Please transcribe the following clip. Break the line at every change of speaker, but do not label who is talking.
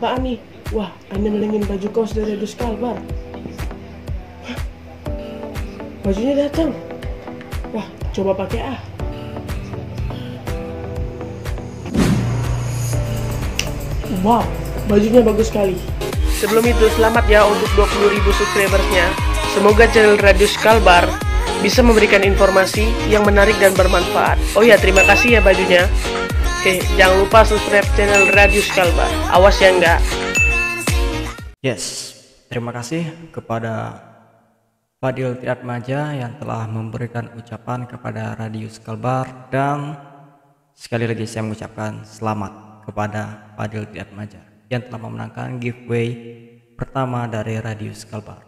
apaan nih? Wah, ini melingin baju kaos dari Dus Kalbar. Bajunya datang. Wah, coba pakai ah. Wow, bajunya bagus sekali. Sebelum itu, selamat ya untuk 20.000 subscribersnya. Semoga channel Radius Kalbar bisa memberikan informasi yang menarik dan bermanfaat. Oh ya, terima kasih ya bajunya. Heh, jangan lupa subscribe channel Radius Kalbar. Awas ya enggak.
Yes, terima kasih kepada Fadil Maja yang telah memberikan ucapan kepada Radius Kalbar dan sekali lagi saya mengucapkan selamat kepada Fadil Maja yang telah memenangkan giveaway pertama dari Radius Kalbar.